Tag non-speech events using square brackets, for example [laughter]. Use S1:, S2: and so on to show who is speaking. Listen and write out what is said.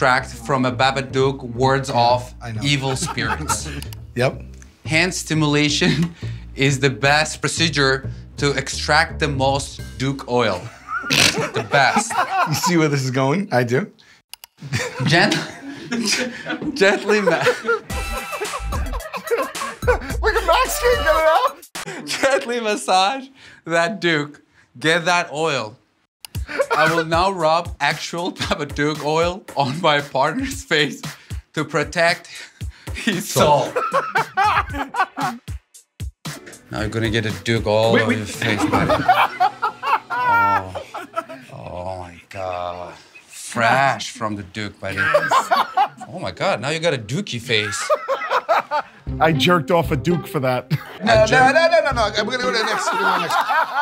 S1: extract from a Babadook wards off evil [laughs] spirits.
S2: Yep.
S1: Hand stimulation [laughs] is the best procedure to extract the most Dook oil. [laughs] the best.
S2: You see where this is going? I do.
S1: Gent- gently, ma-
S2: Look at Max can't get it out.
S1: gently massage that Dook. Get that oil. I will now rub actual Babadook oil on my partner's face to protect his soul. now you're gonna get a Dook all over your face, buddy. Oh. oh my god. Fresh from the Dook, buddy. Oh my god, now you got a Dookie face.
S3: I jerked off a Dook for that.
S2: No, no, no, no, no, no. We're gonna go to the next. We're gonna go to the next.